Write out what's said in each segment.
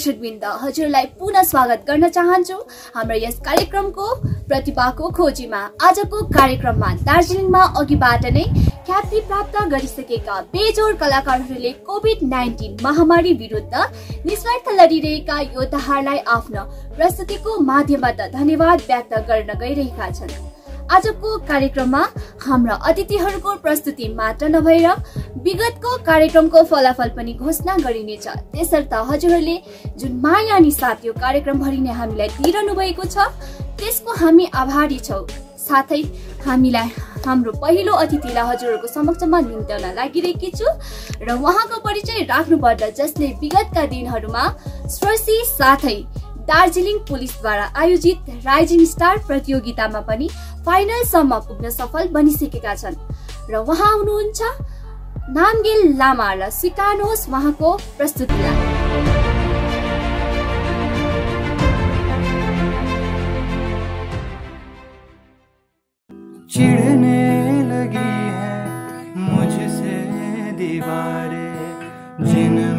दर्शकवृन्द हजुरलाई पुनः स्वागत गर्न चाहन्छु। हाम्रो यस कार्यक्रमको प्रतिभाको खोजीमा आजको कार्यक्रममा दार्जिलिङमा अघिबाट नै ख्याति प्राप्त गरिसकेका बेजोर कलाकारहरूले कोभिड नाइन्टिन महामारी विरुद्ध निस्वार्थ लडिरहेका योद्धाहरूलाई आफ्नो प्रस्तुतिको माध्यमबाट धन्यवाद व्यक्त गर्न गइरहेका छन्। आजको कार्यक्रममा हाम्रा अतिथिहरूको प्रस्तुति मात्र नभएर विगतको कार्यक्रमको फलाफल पनि घोषणा गरिनेछ। त्यसर्थ हजुरहरूले जुन माया अनि साथ यो कार्यक्रमभरि नै हामीलाई दिइरहनु भएको छ त्यसको हामी आभारी छौँ। साथै हामीलाई हाम्रो पहिलो अतिथिलाई हजुरहरूको समक्षमा निम्त्याउन लागिरहेकी छु र उहाँको परिचय राख्नुपर्दा जसले विगतका दिनहरूमा स्वर्सी साथै दार्जिलिङ पुलिसद्वारा आयोजित राइजिङ स्टार प्रतियोगितामा पनि फाइनलसम्म पुग्न सफल बनिसकेका छन्। र उहाँ हुनुहुन्छ नामगेल लामा र सिकानुहोस् उहाँको प्रस्तुतिलाई चिढ़ने लगी है मुझसे दीवारें जिनमें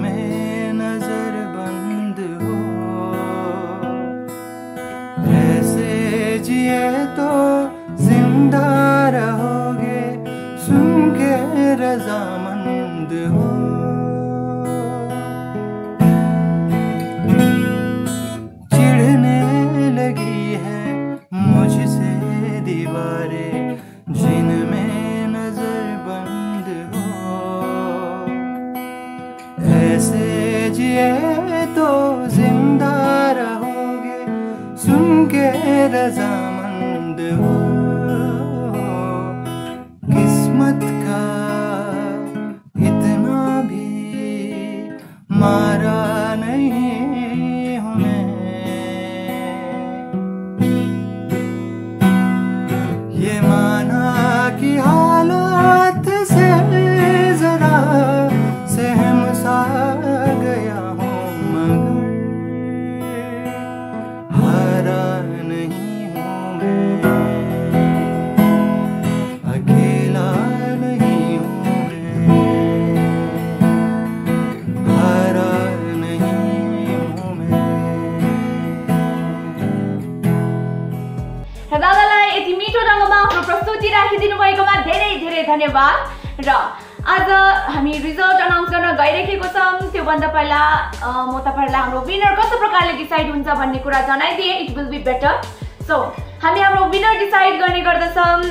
म तपाईँहरूलाई हाम्रो विनर कस्तो प्रकारले डिसाइड हुन्छ भन्ने कुरा जनाइदिएँ. It will be better so हामी हाम्रो विनर डिसाइड गर्ने गर्दछौँ।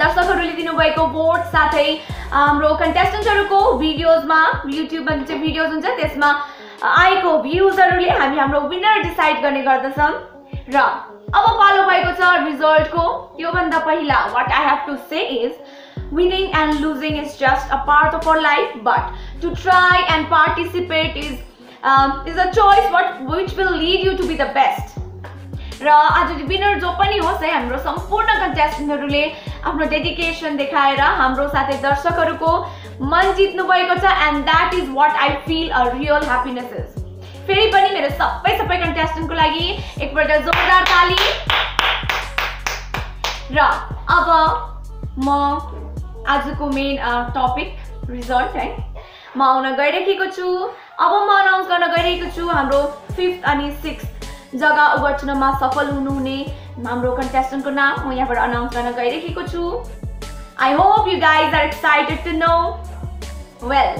दर्शकहरूले दिनुभएको भोट साथै हाम्रो कन्टेस्टेन्टहरूको भिडियोजमा युट्युबमा जुन चाहिँ भिडियोज हुन्छ त्यसमा आएको भ्युजहरूले हामी हाम्रो विनर डिसाइड गर्ने गर्दछौँ। र अब पालो भएको छ रिजल्टको त्योभन्दा पहिला what I have to say is winning and losing is just a part of our life but to try and participate is um, is a choice what which will lead you to be the best. र आज winner जो पनि होस् है हाम्रो सम्पूर्ण कन्टेस्टेन्टहरूले आफ्नो dedication देखाएर हाम्रो साथै दर्शकहरूको मन जित्नु भएको छ and that is what I feel a real happiness is फेरि पनि मेरो सबै सबै कन्टेस्टेन्टको लागि एकपल्ट जोरदार ताली। र अब म आजको मेन टपिक रिजल्ट है। म आउन गइरहेको छु। अब म अनाउन्स गर्न गइरहेको छु हाम्रो फिफ्थ अनि सिक्स्थ जग्गा ओगर्चनमा सफल हुनुहुने। हाम्रो कन्टेस्टेन्टको नाम म यहाँबाट अनाउन्स गर्न गइरहेको छु। I hope you guys are excited to know well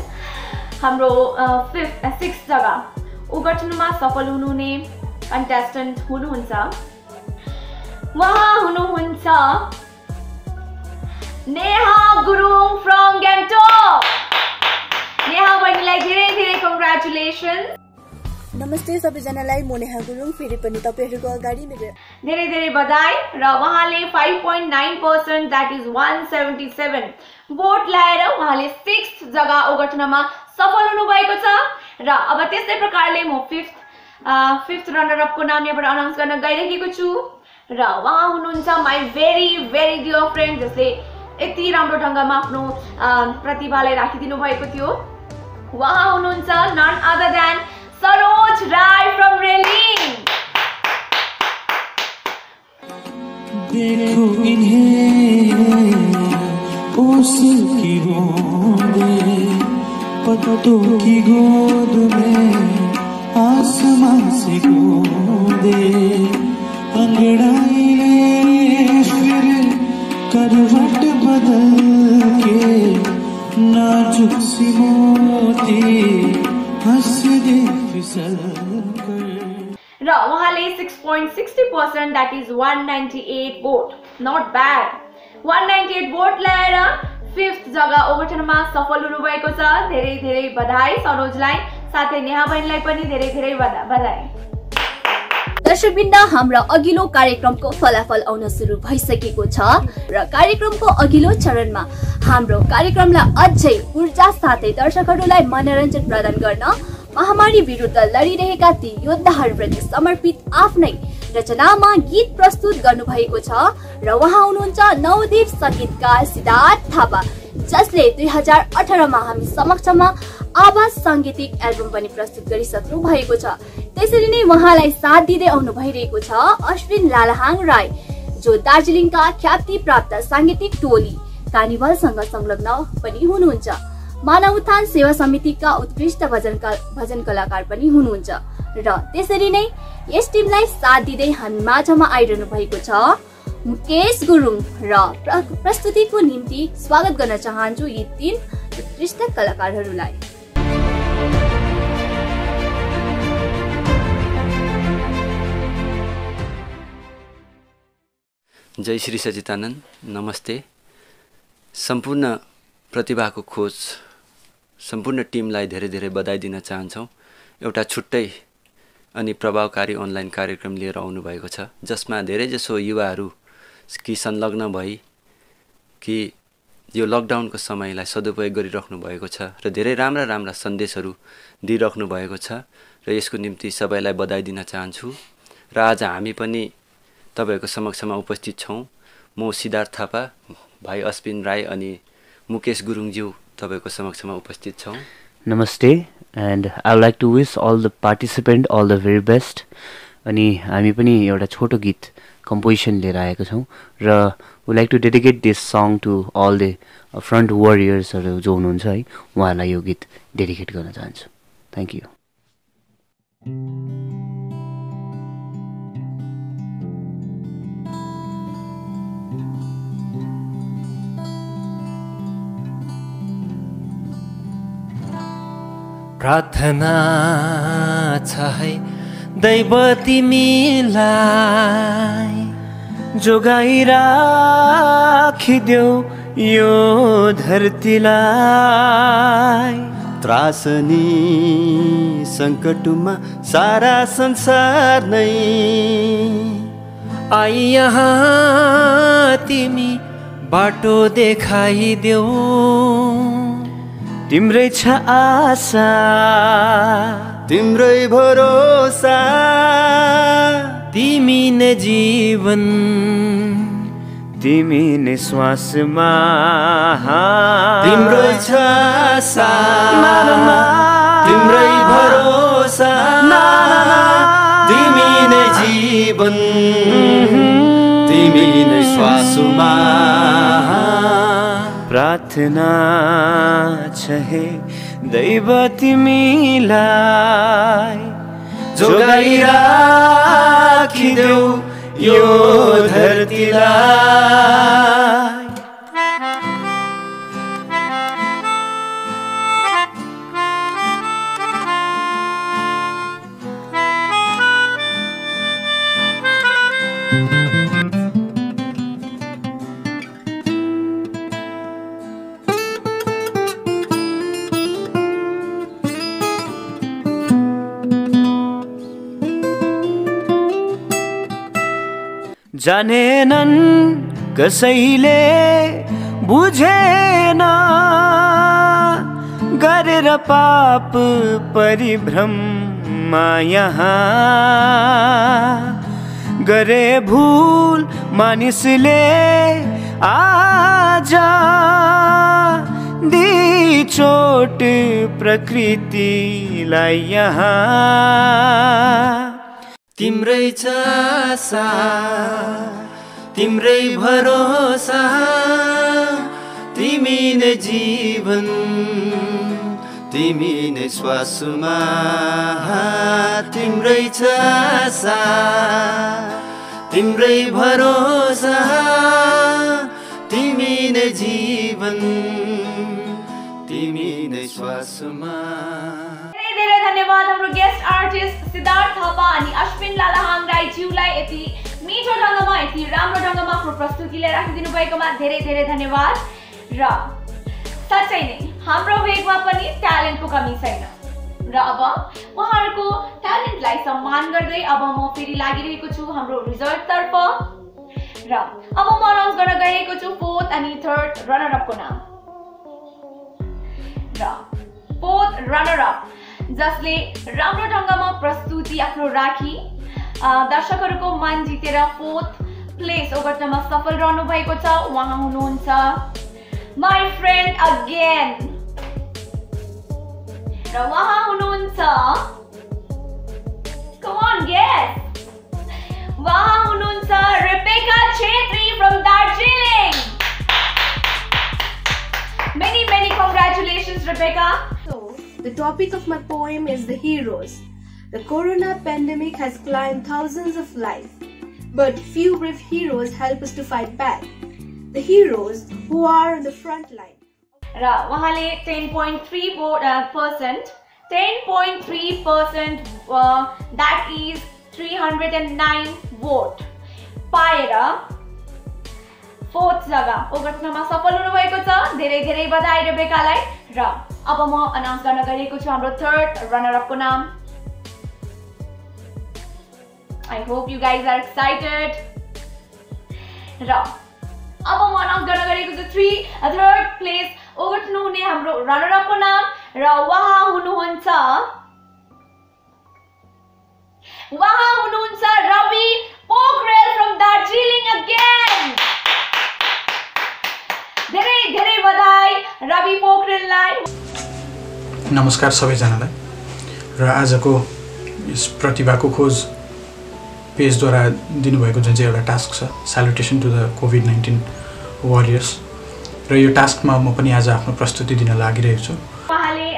हाम्रो फिफ्थ सिक्स जग्गा उगर्चनमा सफल हुनुहुने कन्टेस्टेन्ट हुनुहुन्छ। उहाँ हुनुहुन्छ नेहा गुरुङ फ्रम गान्तोक नेहा बहिनीलाई धेरै धेरै कङ्ग्रेचुलेसन नमस्ते सबैजनालाई म नेहा गुरुङ फेरि पनि तपाईँहरूको अगाडि मेरो धेरै धेरै बधाई र उहाँले five point nine percent that is one seventy seven vote ल्याएर उहाँले सिक्स जग्गा ओगट्नमा सफल हुनुभएको छ। र अब त्यस्तै प्रकारले म फिफ्थ फिफ्थ रनर अपको नाम यहाँबाट अनाउन्स गर्न गइरहेको छु। र उहाँ हुनुहुन्छ my very very dear friend जसले यति राम्रो ढङ्गमा आफ्नो प्रतिभालाई राखिदिनु भएको थियो। उहाँ हुनुहुन्छ none other than Saroj Rai from बूंदे पत्तों की गोद में आसमां से कूदे र उहाँले six point sixty percent that is one ninety eight vote not bad one ninety eight vote ल्याएर फिफ्थ जग्गा सफल हुनुभएको छ। धेरै धेरै बधाई सरोजलाई। साथै नेहा बहिनीलाई पनि धेरै धेरै बधा- बधाई दर्शकवृन्द हाम्रो अघिल्लो कार्यक्रमको फलाफल आउन सुरु भइसकेको छ र कार्यक्रमको अघिल्लो चरणमा हाम्रो कार्यक्रमलाई अझै ऊर्जा साथै दर्शकहरूलाई मनोरञ्जन प्रदान गर्न महामारी विरुद्ध लडिरहेका ती योद्धाहरूप्रति समर्पित आफ्नै रचनामा गीत प्रस्तुत गर्नुभएको छ र उहाँ हुनुहुन्छ नवदीप सङ्गीतकार सिद्धार्थ थापा जसले दुई हजार अठारमा हामी समक्षमा आवाज साङ्गीतिक एल्बम पनि प्रस्तुत गरिसक्नु भएको छ। त्यसरी नै उहाँलाई साथ दिँदै आउनु भइरहेको छ अश्विन लालहाङ राई जो दार्जिलिङका ख्याति प्राप्त साङ्गीतिक टोली कार्निभलसँग संलग्न पनि हुनुहुन्छ। मानव उत्थान सेवा समितिका उत्कृष्ट भजन भजन कलाकार पनि हुनुहुन्छ र त्यसरी नै यस टिमलाई साथ दिँदै हामी माझमा आइरहनु भएको छ। मुकेश गुरुङ र प्र- प्रस्तुतिको निम्ति स्वागत गर्न चाहन्छु यी तीन उत्कृष्ट कलाकारहरूलाई। जय श्री सचितानन्द नमस्ते। सम्पूर्ण प्रतिभाको खोज सम्पूर्ण टिमलाई धेरै धेरै बधाई दिन चाहन्छौँ। एउटा छुट्टै अनि प्रभावकारी अनलाइन कार्यक्रम लिएर आउनुभएको छ जसमा धेरैजसो युवाहरू कि संलग्न भई कि यो लकडाउनको समयलाई सदुपयोग गरिराख्नु भएको छ र धेरै राम्रा राम्रा सन्देशहरू दिइराख्नु भएको छ र यसको निम्ति सबैलाई बधाई दिन चाहन्छु। र आज हामी पनि तपाईँहरूको समक्षमा उपस्थित छौँ। म सिद्धार्थ थापा भाइ अश्विन राई अनि मुकेश गुरुङज्यू तपाईँको समक्षमा उपस्थित छौँ। नमस्ते and I like to wish all the participant all the very best अनि हामी पनि एउटा छोटो गीत कम्पोजिसन लिएर आएको छौँ। र we like to dedicate this song to all the front वरियर्सहरू जो हुनुहुन्छ है उहाँहरूलाई यो गीत डेडिकेट गर्न चाहन्छु। थ्याङ्क यू प्रार्थना छ है दैव तिमीलाई। जोगाइराखिदेऊ यो धरतीलाई। त्रासनी सङ्कटमा सारा संसार नै। आई यहाँ तिमी बाटो देखाइदेऊ। तिम्रै छ आशा। तिम्रै भरोसा। तिमी नै जीवन तिमी नै श्वासमा तिम्रै छ आशा। तिम्रै भरोसा। तिमी नै जीवन तिमी नै श्वासमा प्रार्थना छ हे दैव तिमीलाई जोगाइराखिदेऊ यो धरतीलाई जानेनन् कसैले बुझेन गरेर पाप परिभ्रम यहाँ गरे भूल मानिसले आज। दी चोट प्रकृतिलाई यहाँ तिम्रै छ तिम्रै भरोसा तिमी नै जीवन तिमी नै श्वासमा तिम्रै छ तिम्रै भरोसा तिमी नै जीवन तिमी नै श्वासमा धन्यवाद हाम्रो गेस्ट आर्टिस्ट सिद्धार्थ थापा अनि अश्विन लालाहाङ राईज्यूलाई यति मिठो ढङ्गमा यति राम्रो ढङ्गमा आफ्नो प्रस्तुतिलाई राखिदिनु भएकोमा धेरै धेरै धन्यवाद। र साँच्चै नै हाम्रो वेगमा पनि ट्यालेन्टको कमी छैन। र अब उहाँहरूको ट्यालेन्टलाई सम्मान गर्दै अब म फेरि लागिरहेको छु हाम्रो रिजल्टतर्फ र अब म अनाउन्स गर्न गइरहेको छु फोर्थ अनि थर्ड रनरअपको नाम। र फोर्थ रनरअप जसले राम्रो ढङ्गमा प्रस्तुति आफ्नो राखी दर्शकहरूको मन जितेर फोर्थ प्लेस ओगट्नमा सफल रहनु भएको छ उहाँ हुनुहुन्छ माई फ्रेन्ड अगेन र उहाँ हुनुहुन्छ on, guess. उहाँ हुनुहुन्छ many congratulations, Rebecca. So, the topic of my poem is the heroes. The corona pandemic has claimed thousands of lives, but few brave heroes help us to fight back. The heroes who are on the front line. र उहाँले ten point three percent ten point three percent that is three hundred and nine vote पाएर fourth जग्गा ओगट्नमा सफल हुनुभएको छ धेरै धेरै बधाई रेबेकालाई अब म अनाउन्स गर्न गइरहेको छु हाम्रो थर्ड रनरअपको नाम। I hope you guys are excited अब म अनाउन्स गर्न गइरहेको छु थ्री थर्ड प्लेस ओगट्नु हुने हाम्रो रनरअपको नाम। र उहाँ हुनुहुन्छ उहाँ हुनुहुन्छ रवि पोखरेल फ्रम दार्जिलिङ अगेन धेरै धेरै बधाई रवि पोखरेललाई। नमस्कार सबैजनालाई। र आजको यस प्रतिभाको खोज पेजद्वारा दिनुभएको जुन चाहिँ एउटा टास्क छ salutation to the Covid nineteen warriors र यो टास्कमा म पनि आज आफ्नो प्रस्तुति दिन लागिरहेको छु। उहाँले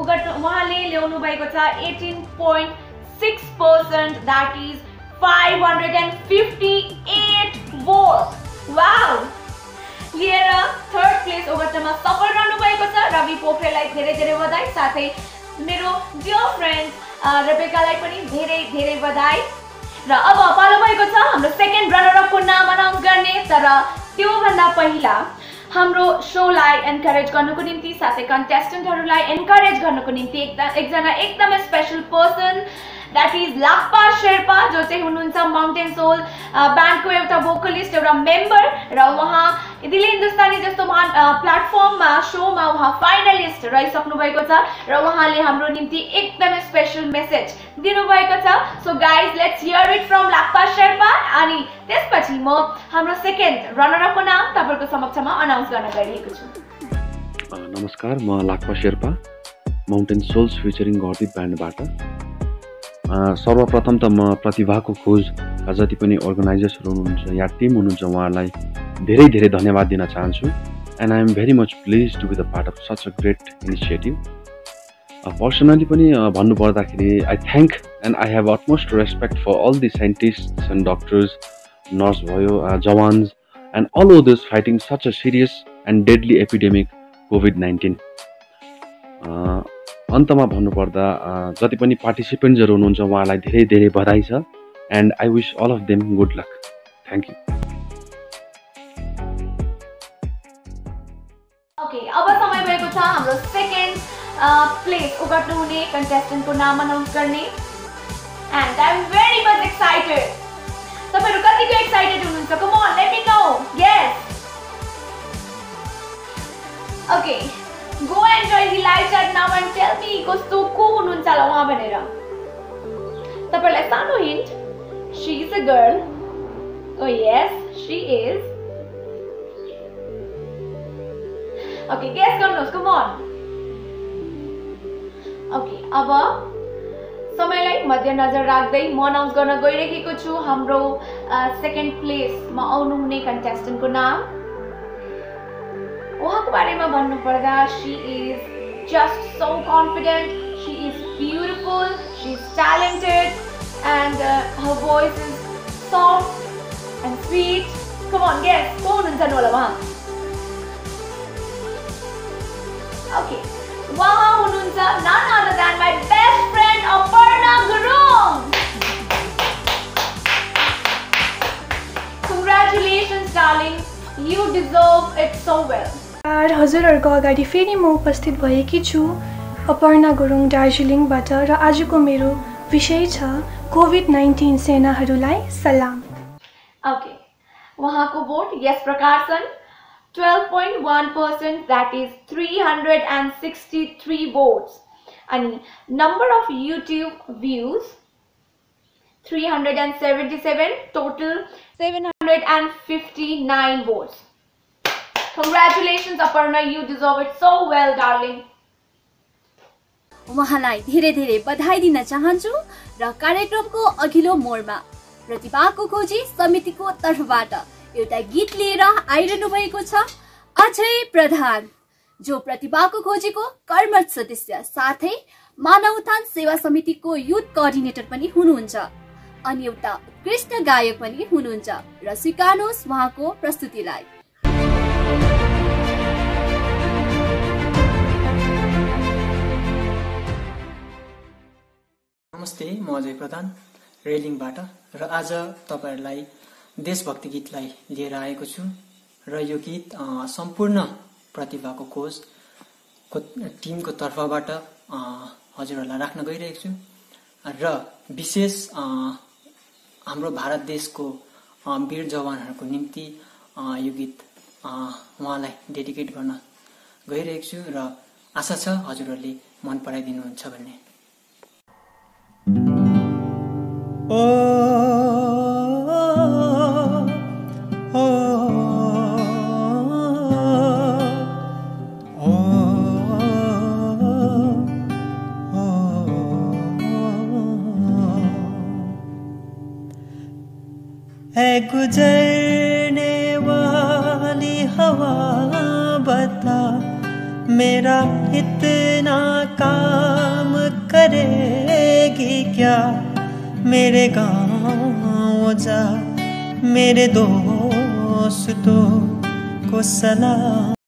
उगट उहाँले ल्याउनु भएको छ eighteen point six percent that is five hundred and fifty eight vote wow लिएर थर्ड प्लेस ओगट्नमा सफल रहनु भएको छ। रवि पोखरेललाई धेरै धेरै बधाई साथै मेरो डियर फ्रेन्ड रेबेकालाई पनि धेरै धेरै बधाई। र अब पालो भएको छ हाम्रो सेकेन्ड रनरअपको नाम अनाउन्स गर्ने तर त्योभन्दा पहिला हाम्रो सोलाई एन्करेज गर्नुको निम्ति साथै कन्टेस्टेन्टहरूलाई एन्करेज गर्नुको निम्ति एकजना एकदमै special person that is Lakpa Sherpa जो चाहिँ हुनुहुन्छ माउन्टेन सोल ब्यान्डको एउटा भोकलिस्ट एउटा मेम्बर र उहाँ दिल्ली हिन्दुस्तानी जस्तो महान प्लेटफर्ममा सोमा उहाँ फाइनलिस्ट रहिसक्नु भएको छ र उहाँले हाम्रो निम्ति एकदमै स्पेसल मेसेज दिनुभएको छ। So guys let's hear it from Lakpa Sherpa अनि त्यसपछि म हाम्रो सेकेन्ड रनरअपको नाम तपाईँहरूको समक्षमा अनाउन्स गर्न गइरहेको छु। अ, नमस्कार म Lakpa Sherpa Mountain Souls featuring गर्दी ब्यान्डबाट सर्वप्रथम त म प्रतिभाको खोजका जति पनि अर्गनाइजर्सहरू हुनुहुन्छ या टिम हुनुहुन्छ उहाँहरूलाई धेरै धेरै धन्यवाद दिन चाहन्छु। And I am very much please to be the part of such a great initiative personally पनि भन्नुपर्दाखेरि I thank and I have utmost respect for all the scientist and doctors nurse भयो jawans and all others fighting such a serious and deadly epidemic Covid nineteen अन्तमा भन्नुपर्दा जति पनि पार्टिसिपेन्ट्सहरू हुनुहुन्छ उहाँलाई धेरै धेरै बधाई छ। And I wish all of them good luck thank you अब समय भएको छ हाम्रो सेकेन्ड प्लेस ओगट्नु हुने कन्टेस्टेन्टको नाम अनाउन्स गर्ने। And I am very much excited तपाईँहरू कतिको एक्साइटेड हुनुहुन्छ? Come on let me know yes okay go enjoy the live chat now and tell me कस्तो को हुनुहुन्छ होला उहाँ भनेर तपाईँहरूलाई सानो hint she is a girl oh yes she is okay guess गर्नुहोस् कम अन ओके अब समयलाई मध्यनजर राख्दै म अनाउन्स गर्न गइरहेको छु हाम्रो सेकेन्ड प्लेसमा आउनुहुने कन्टेस्टेन्टको नाम। work Varima Bannu Parda. She is just so confident. She is beautiful. She is talented. And uh, her voice is soft and sweet. Come on, guess. Okay. Wow, Hununza, none other than my best friend Aparna Gurung. Congratulations, darling. You deserve it so well. नमस्कार हजुरहरूको अगाडि फेरि म उपस्थित भएकी छु। अपर्णा गुरुङ दार्जिलिङबाट र आजको मेरो विषय छ कोभिड नाइन्टिन सेनाहरूलाई सलाम। Okay. उहाँको vote यस प्रकार छन्। 12.1% that is 363 votes अनि number of YouTube views 377 total 759 votes congratulations Aparna. You deserve it so well darling. उहाँलाई धेरै धेरै बधाई दिन चाहन्छु र कार्यक्रमको अघिल्लो मोडमा प्रतिभाको खोजी समितिको तर्फबाट एउटा गीत लिएर आइरहनु भएको छ। अजय प्रधान जो प्रतिभाको खोजीको कर्मठ सदस्य साथै मानव उत्थान सेवा समितिको युथ कोअर्डिनेटर पनि हुनुहुन्छ। अनि एउटा उत्कृष्ट गायक पनि हुनुहुन्छ र स्वीकार्नुहोस् उहाँको प्रस्तुतिलाई। नमस्ते म अजय प्रधान रेलिङबाट। र आज तपाईँहरूलाई देशभक्ति गीतलाई लिएर आएको छु। र यो गीत सम्पूर्ण प्रतिभाको खोजको टिमको तर्फबाट हजुरहरूलाई राख्न गइरहेको छु। र विशेष हाम्रो भारत देशको वीर जवानहरूको निम्ति यो गीत उहाँलाई डेडिकेट गर्न गइरहेको छु र आशा छ हजुरहरूले मन पराइदिनुहुन्छ भन्ने गुजरने वाली हवा बता, मेरा इतना काम करेगी क्या? मेरे गाँव जा, मेरे दोस्तों को सलाम।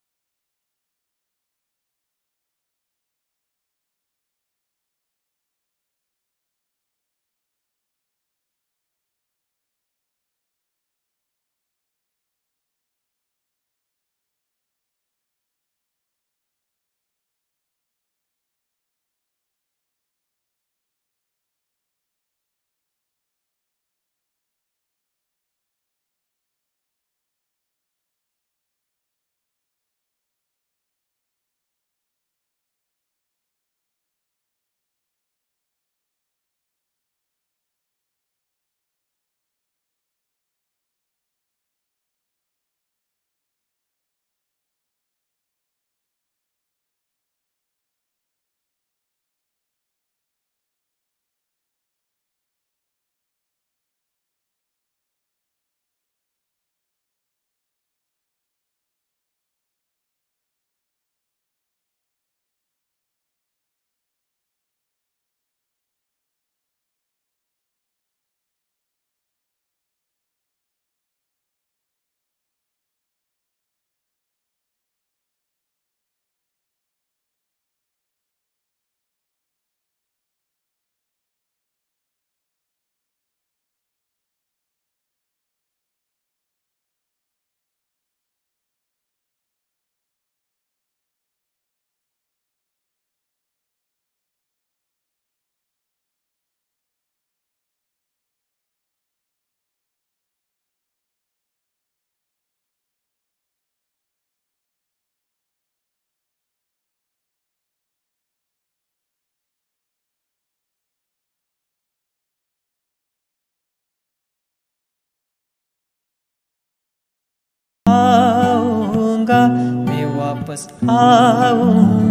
आऊंगा मैं वापस आऊंगा।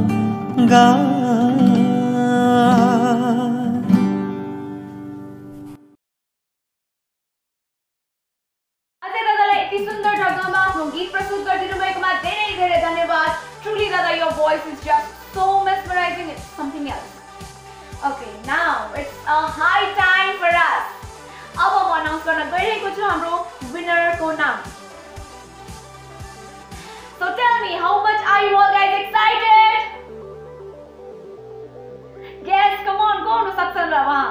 नाम are you all guys excited? Guess, come on, को हुन सक्छन् र उहाँ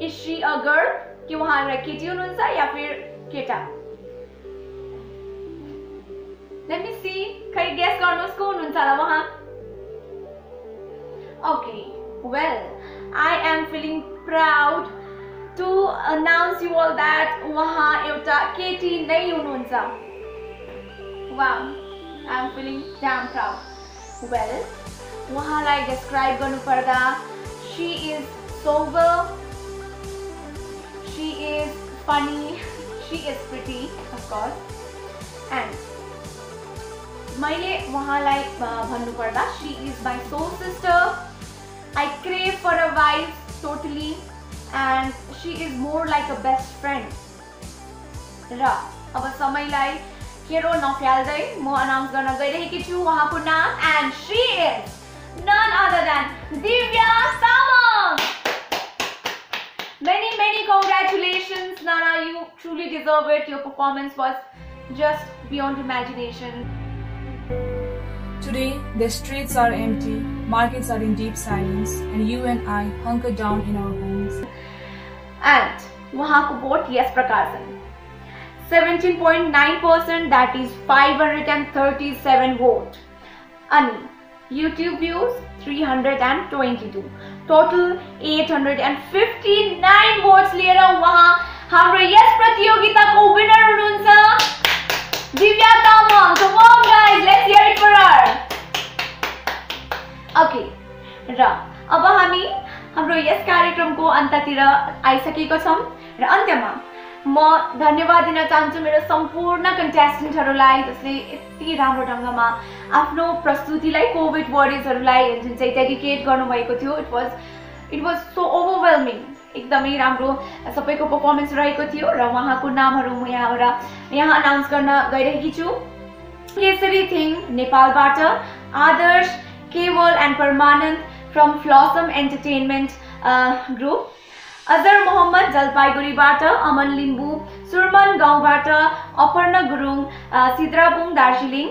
Is she a girl? कि एउटा केटी हुनुहुन्छ या फिर केटा Let me see. खै गेस गर्नुहोस् को हुनुहुन्छ होला उहाँ Okay, well, I am feeling proud to announce you all that उहाँ एउटा केटी नै हुनुहुन्छ Wow, I'm feeling damn proud. Well, उहाँलाई describe गर्नुपर्दा she is sober, she is funny, she is pretty, of course, and मैले उहाँलाई अ, भन्नुपर्दा she is my soul sister I crave for a wife totally and she is more like a best friend र अब समयलाई Kiro Nokyalday, mo announce garna gayirehi chu wahan ko naam and she is none other than Divya Samant. Many many congratulations Nana, you truly deserve it. Your performance was just beyond imagination. Today, the streets are empty, markets are in deep silence, and you and I hunker down in our homes. And Wahan ko vote yes Prakasan. 17.9% that is 537 vote अनि YouTube views 322 total 859 votes लिएर उहाँ हाम्रो यस प्रतियोगिताको winner हुनुहुन्छ Divya Tamang come on guys let's hear it for her okay र अब हामी हाम्रो यस कार्यक्रमको अन्ततिर आइसकेको छौँ र अन्त्यमा म धन्यवाद दिन चाहन्छु मेरो सम्पूर्ण कन्टेस्टेन्टहरूलाई जसले यति राम्रो ढङ्गमा आफ्नो प्रस्तुतिलाई कोभिड वरियर्सहरूलाई जुन चाहिँ डेडिकेट गर्नुभएको थियो it was it was so overwhelming एकदमै राम्रो सबैको पर्फर्मेन्स रहेको थियो र उहाँको नामहरू म यहाँबाट यहाँ अनाउन्स गर्न गइरहेकी छु। केसरी थिङ नेपालबाट Adarsh Keval and Parmanand from Flossom entertainment group Azhar Mohammad जलपाइगुडीबाट Aman Limbu Surman गाउँबाट अपर्णा गुरुङ सिद्राबुङ दार्जिलिङ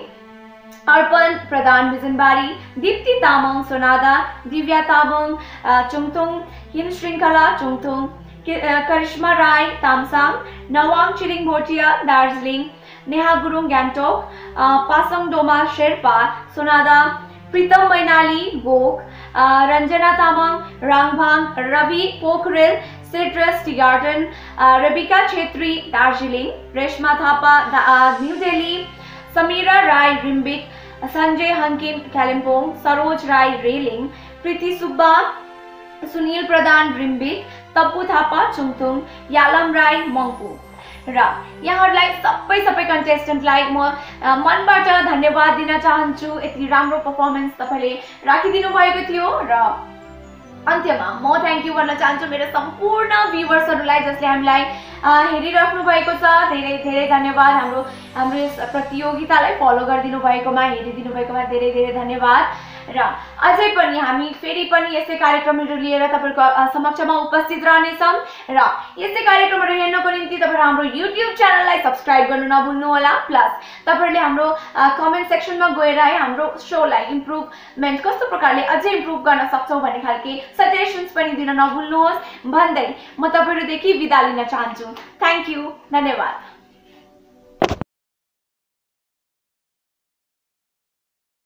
अर्पण प्रधान बिजनबारी दिप्ती तामाङ सोनादा दिव्या तामाङ चुङथुङ हिम श्रृङ्खला चुङथुङ करिश्मा राई तामसाङ नवाङ छिरिङ भोटिया दार्जिलिङ नेहा गुरुङ गान्तोक अ, Pasang Doma Sherpa Sonada Pritam Mainali Gok Ranjana Tamang राङभाङ Ravi, Pokhrel, Citrus Tea Garden Rabika Chhetri Darjeeling Reshma Thapa New Delhi, Samira Rai, Rimbik, Sanjay Hangkim Kalimpong Saroj Rai, Reling, Preeti Subba, Sunil Pradhan, Rimbik, Tappu Thapa Chungthung Yalam Rai Mangpu र यहाँहरूलाई सबै सबै कन्टेस्टेन्टलाई म मनबाट धन्यवाद दिन चाहन्छु। यति राम्रो पर्फर्मेन्स तपाईँले राखिदिनु भएको थियो र अन्त्यमा म थ्याङ्क यू भन्न चाहन्छु मेरो सम्पूर्ण भ्युवर्सहरूलाई जसले हामीलाई हेरिराख्नु भएको छ। धेरै धेरै धन्यवाद हाम्रो हाम्रो यस प्रतियोगितालाई फलो गरिदिनु भएकोमा हेरिदिनु भएकोमा धेरै धेरै धन्यवाद। र अझै पनि हामी फेरि पनि यस्तै कार्यक्रमहरू लिएर तपाईँहरूको समक्षमा उपस्थित रहनेछौँ र यस्तै कार्यक्रमहरू हेर्नको निम्ति तपाईँहरू हाम्रो युट्युब च्यानललाई सब्सक्राइब गर्नु नभुल्नुहोला। प्लस तपाईँहरूले हाम्रो कमेन्ट सेक्सनमा गएर है हाम्रो सोलाई इम्प्रुभमेन्ट कस्तो प्रकारले अझै इम्प्रुभ गर्न सक्छौँ भन्ने खालके सजेसन्स पनि दिन नभुल्नुहोस्। भन्दै म तपाईँहरूदेखि बिदा लिन चाहन्छु। थ्याङ्क यू धन्यवाद।